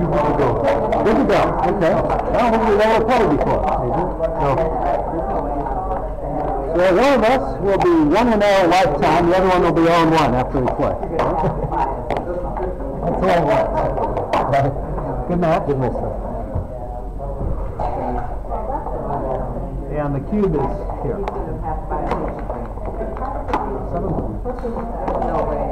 to go. Good to go, okay. Well, we never played before. No. So one of us will be one and oh lifetime, the other one will be and one after we play. That's all I want. Good match. Good match. And the cube is here. Seven. One,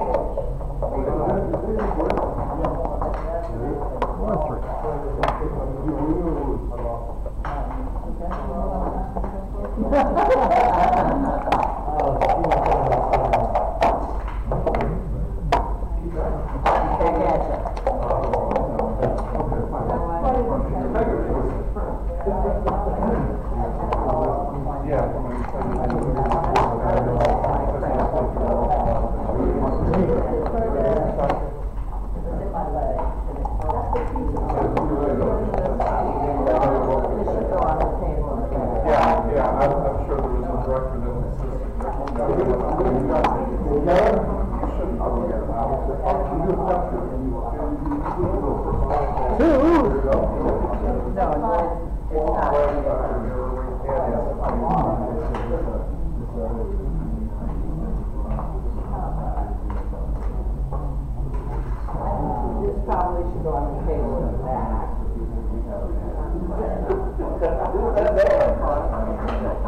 Probably should go on the table in the back.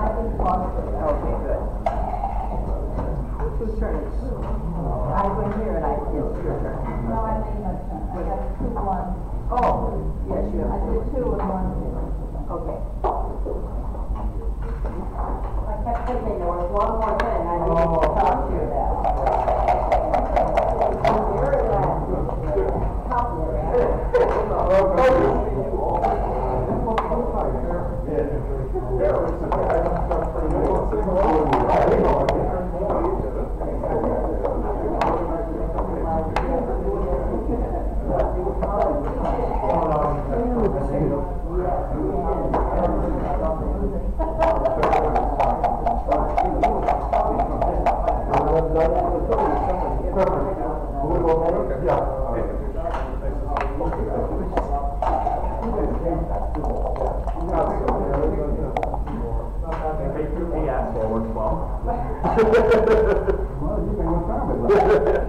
Okay, good. Whose turn is it? I went here and I, it's your turn. No, I made no sense. I have two ones. Oh, yes, you I have did two. two and one two. Okay. I kept thinking there was one more thing I Oh. needed to talk to you about. Very glad. Help me, Do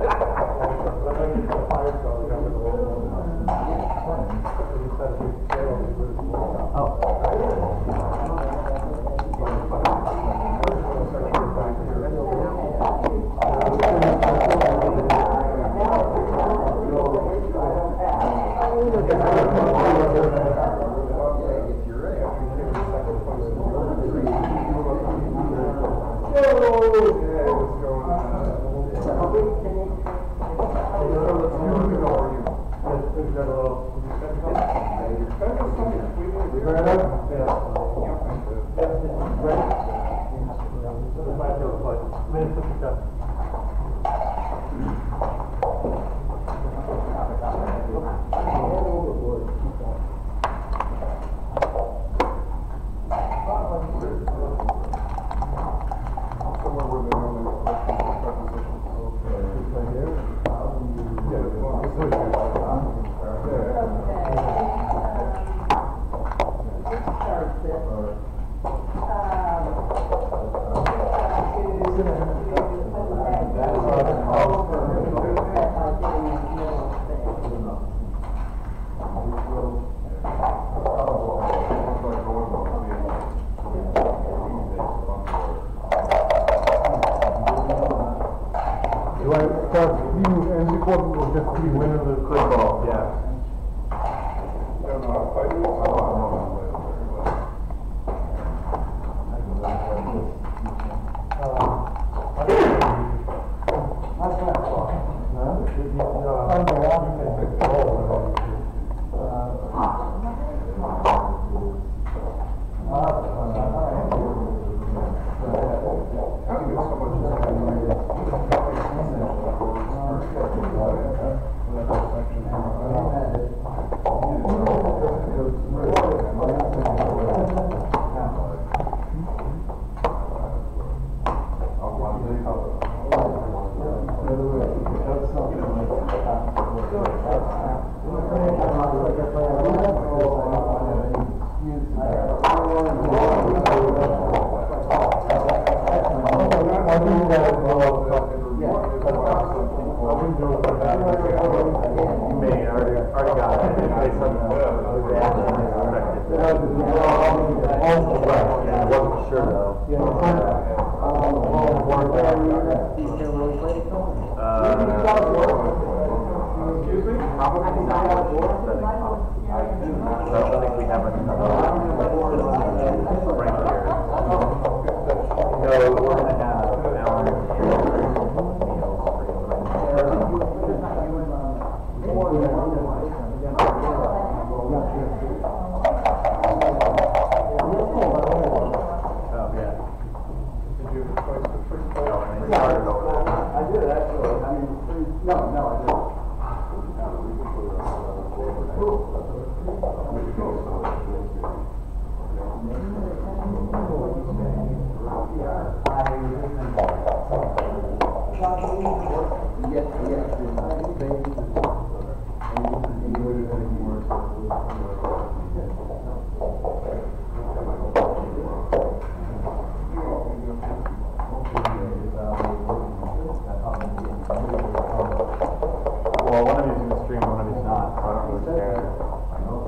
it. They said no. They actually expected yeah, I wasn't sure though. Uh, Excuse me? probably not. I don't think we have another. Right here. No, we're gonna have Alan. Oh, yeah. Did you have a choice of first No, vote? and they started over there. I did, actually, I mean, no, no, I didn't. Well, one of you's gonna stream, one of you's not, so I don't really care.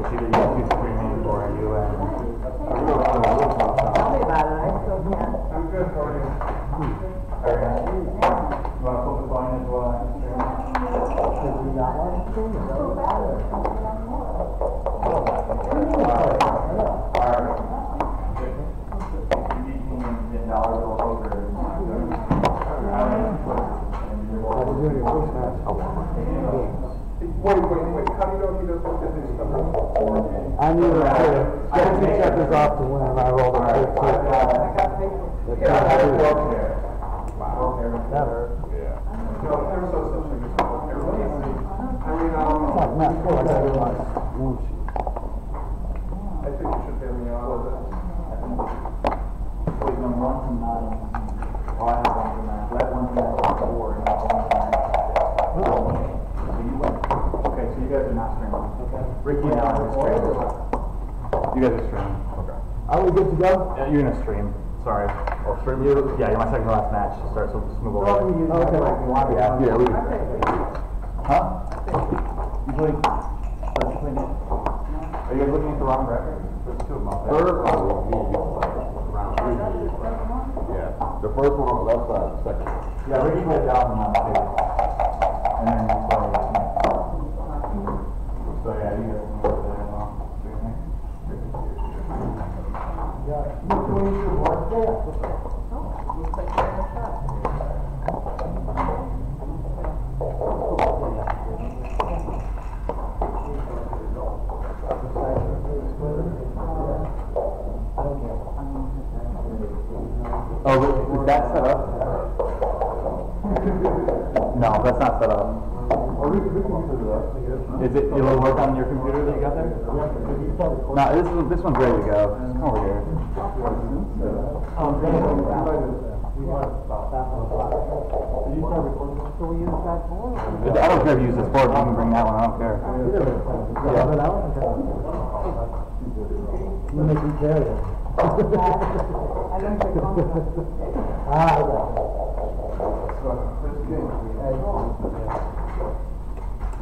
It's either you two streaming or you and. Tell me about it, I still can't. I'm good, how are you? You wanna flip the coin as well? Wait, wait, wait, how do you know he doesn't look at his number? I knew that, uh, get two checkers off to win, and I rolled a big two. Yeah, that's well, Never. No, there's no such thing as a everybody. I mean, um, Not, not, oh, I got it on. No, she- I think you should hear me out with it. Wait, no, one from nine. Oh, I have one from nine. So I have one from nine, four, and I have one from nine. So you win. Okay, so you guys are not streaming. Okay. Ricky and I are streaming. You guys are streaming. Okay. Are we good to go? Yeah, you're gonna stream, sorry. Or stream, you, yeah, you're my second to last match, to start, so just move over. Okay. Yeah. Yeah, we. Huh? You played, are you playing? Are you guys looking at the wrong record? There's two of them up there. Oh, yeah, the first one on the left side, the second. Yeah, Ricky played Dalvin on too. And then you play Smith. So yeah, you guys can go over there as well. Do you think? Oh, is is that set up? No, that's not set up. Is it, it'll work on your computer that you got there? No, this is, this one's ready to go. Just come over here. I don't care if you use this board, you can bring that one, I don't care. You make me carry it. I learned to. Ah, yeah.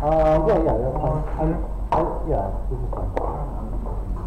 Uh, yeah, yeah, that's fine. I, I, yeah, this is fine.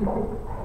to be.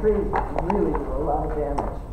Trees really do a lot of damage.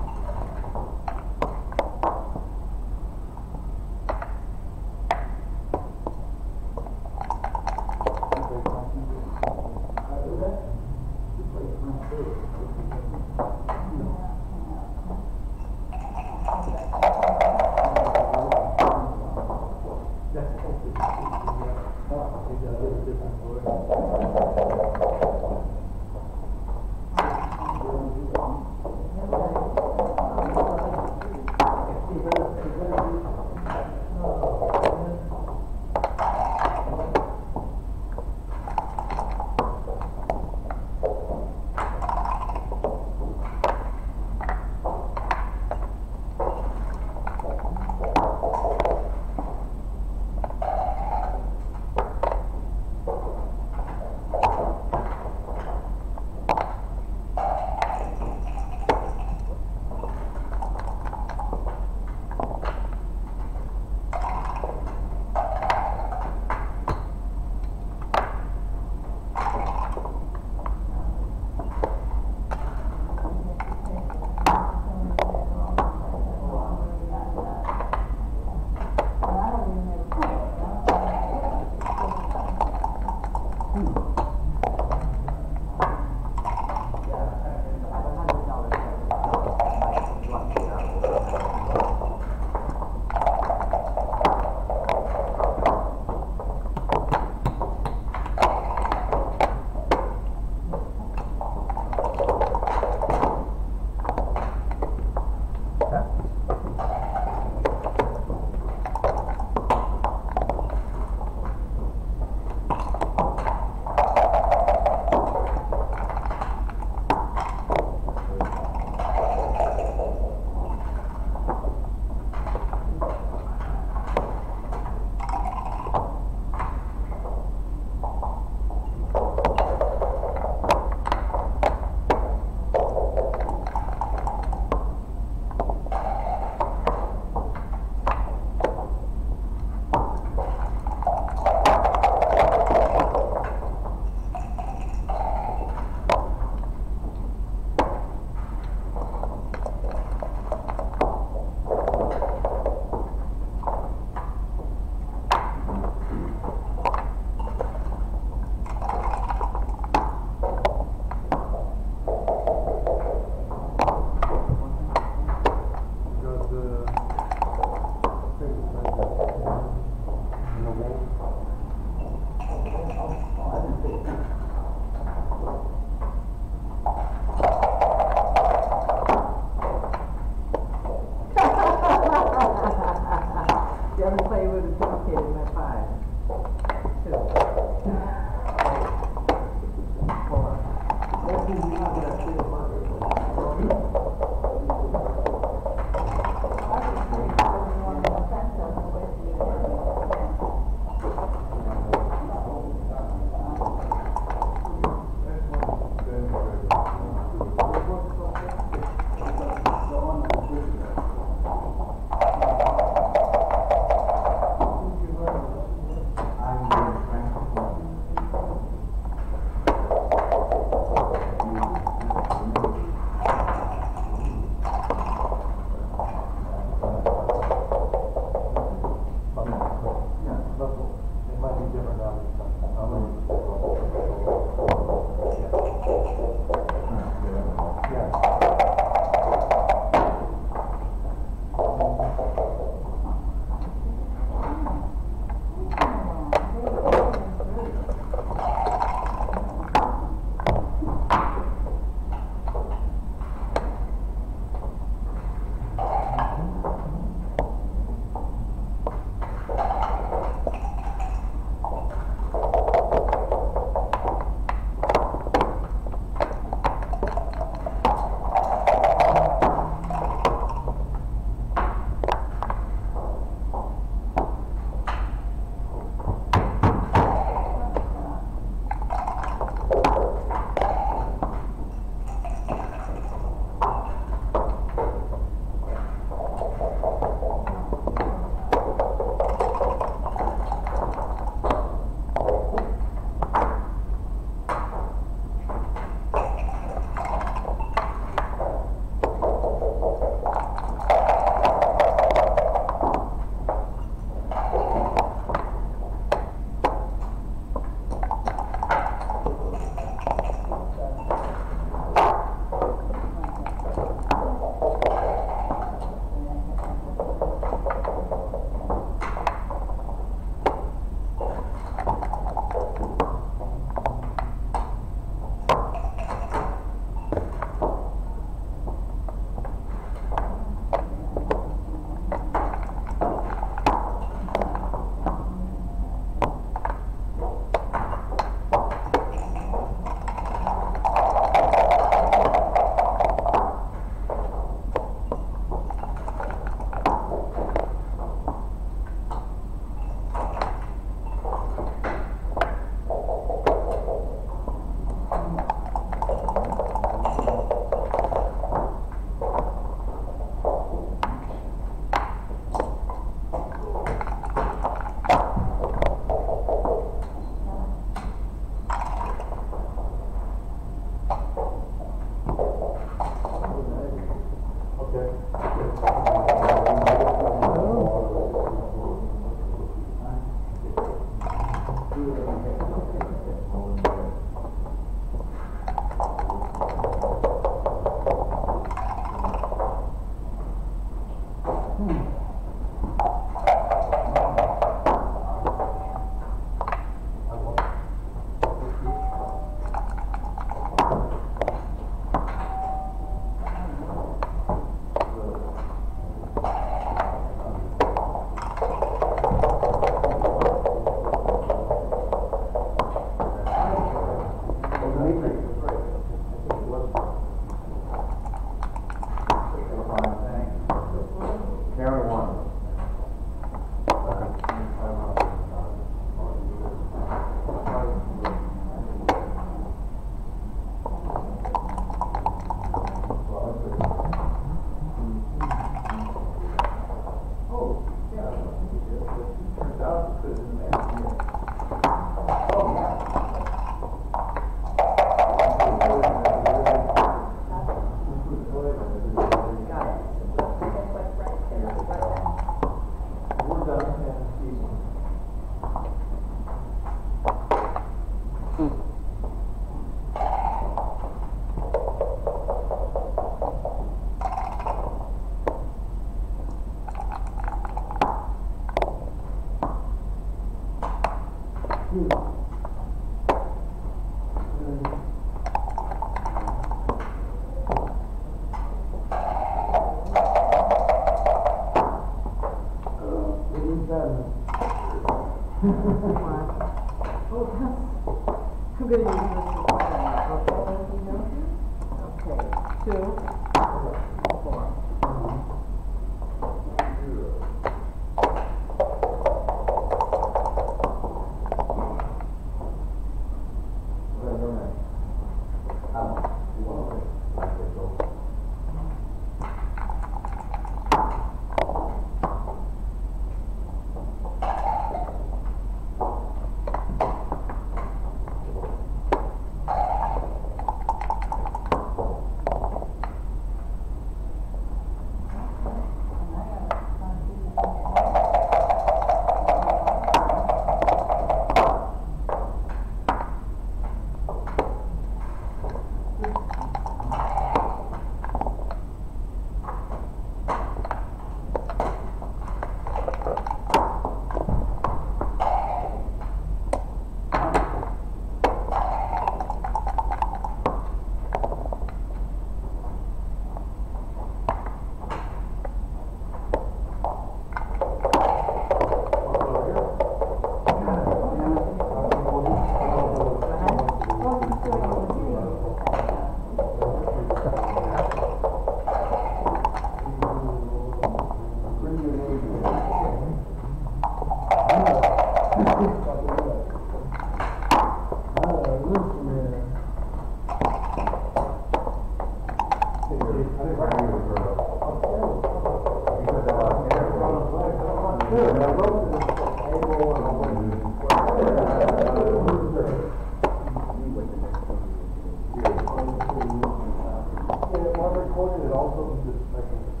important. It also is just like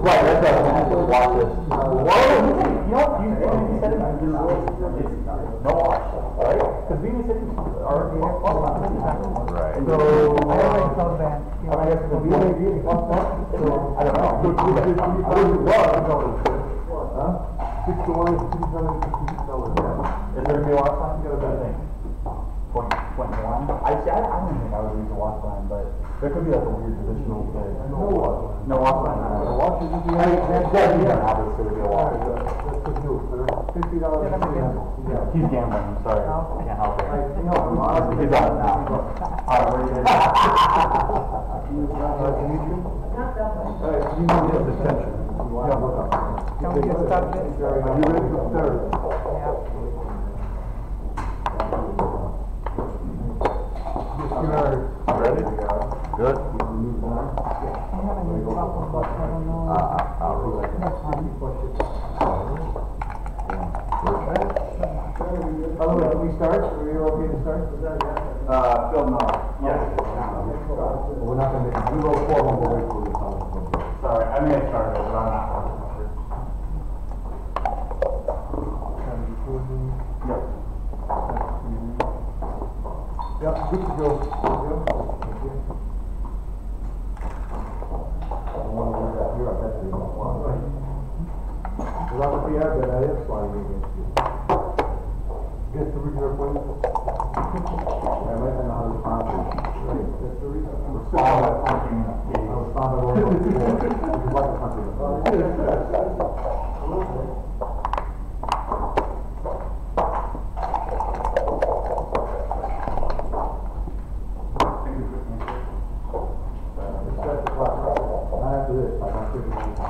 Right, that's what I watch this. Whoa, you know, you, you said it, it's no wash, right? Because City are, Right. So, I guess the VA, plus one, so, I don't know. I I know what it is. Huh? Six to one, six hundred and fifty dollars. Is there gonna be a wash line? What do you think? Point, point one? I, see, I, I don't think I would use a wash line, but there could be like a weird traditional thing. No wash. No wash line? The wash is just the. I mean, that's, yeah, yeah, obviously there'd be a wash. That's the deal, sir. Fifty dollars. Yeah. He's gambling, I'm sorry, I can't help it. You know, I'm honest. He's on it now. Alright, where are you gonna? Nice to meet you. Hey, you need his attention. Yeah, look up. Can we get started? Are you ready to start? Just our. Ready? Good. I'm having a problem, but I don't know. By the way, can we start? Are you okay to start? Uh, Phil, no. Yes. We're not gonna make, we will formal, we'll for the comments. Sorry. I may have started, but I'm not. sure. Kind of recording. Yep. Yeah, good to go. I wanna work out here, I bet they don't want. Well, that would be our bad, I am sliding against you. Get the regular appointment. I might not know how to respond to it. That's the reason. All that punching, I yeah. was found out over before, which is like a country. Set the clock. Not after this, I don't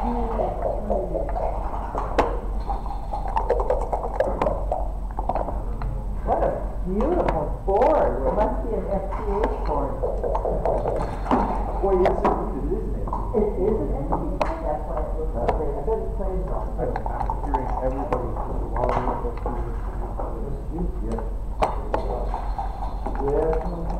What a beautiful board. It must be an FCH board. Boy, yes, it is, isn't it? It is an FCH, that's why it looks like it. I bet it plays on. Hearing everybody while we go through this. Yes. Yes.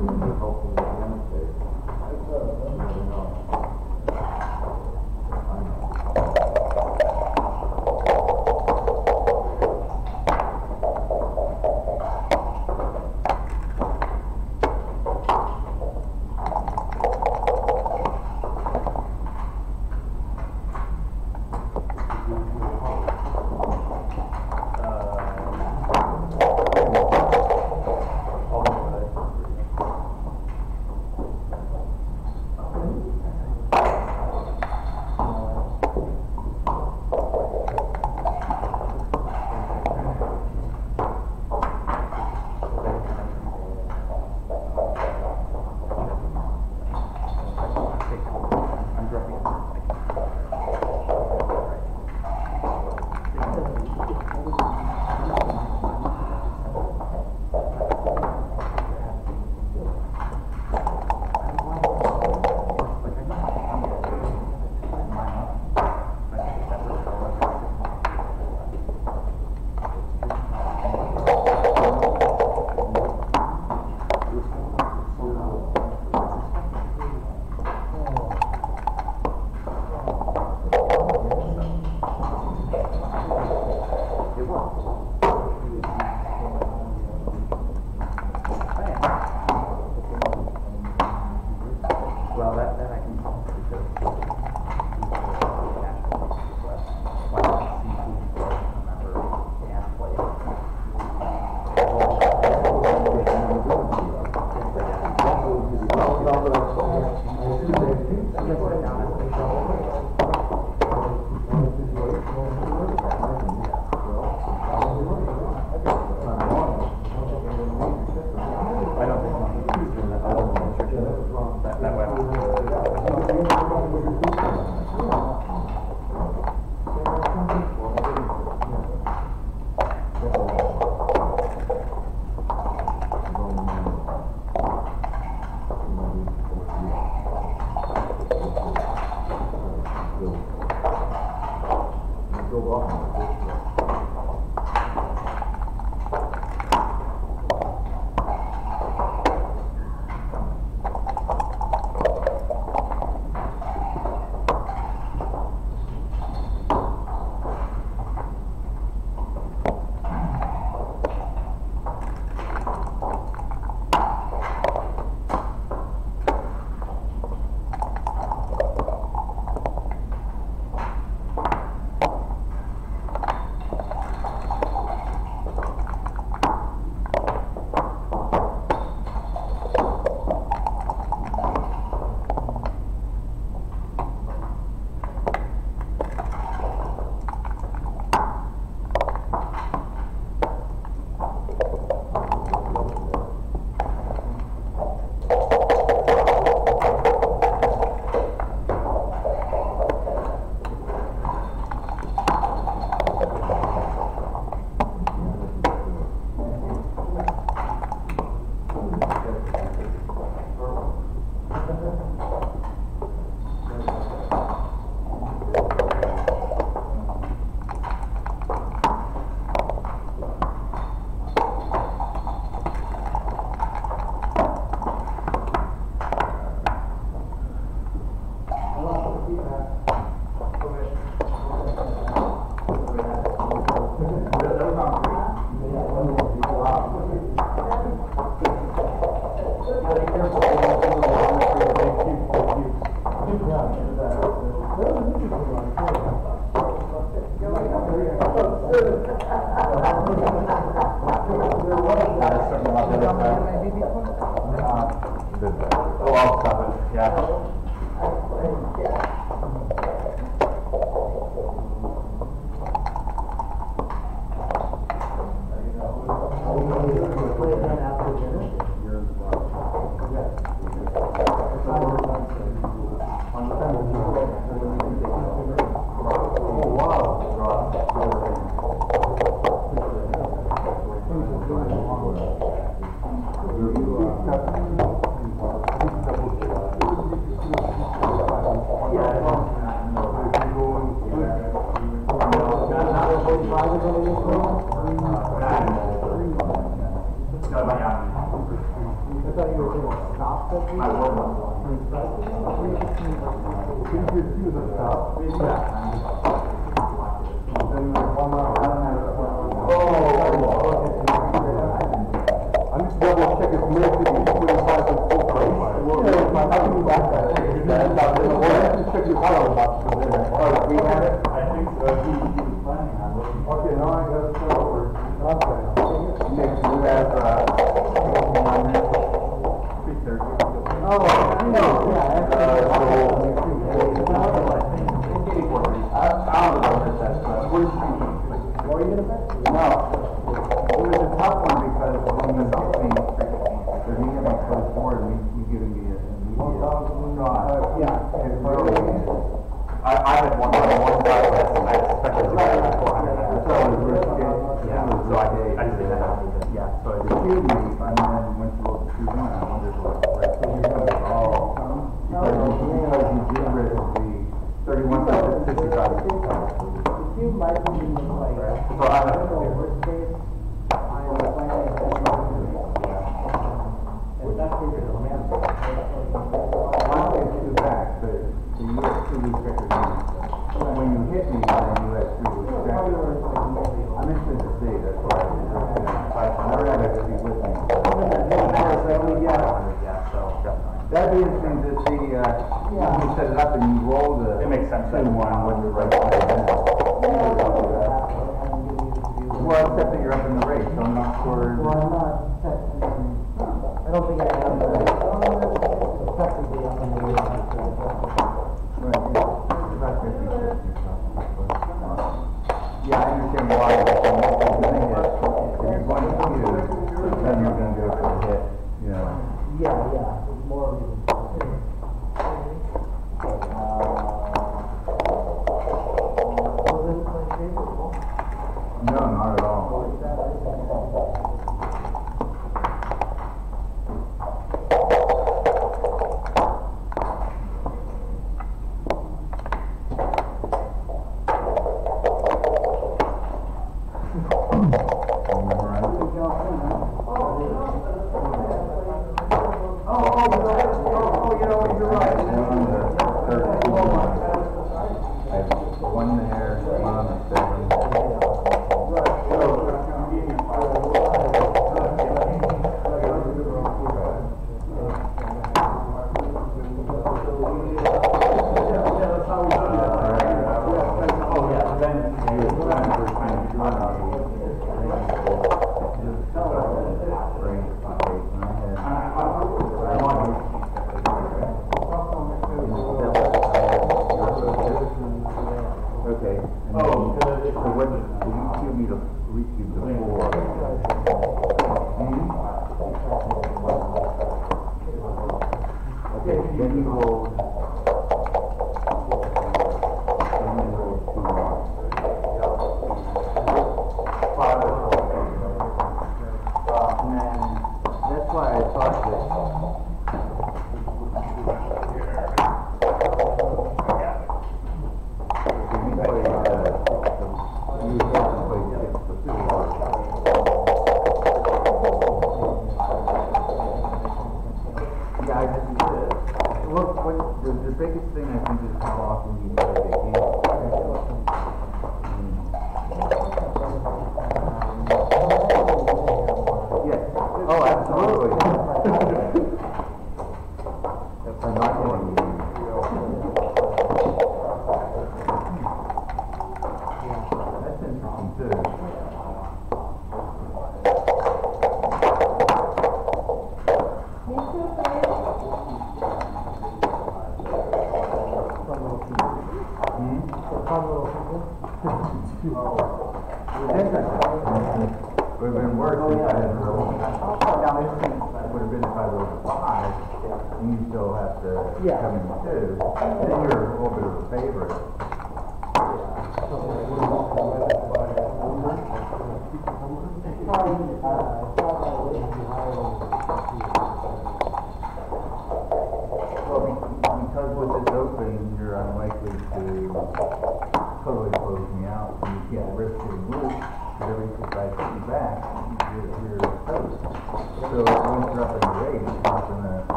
Well, Can you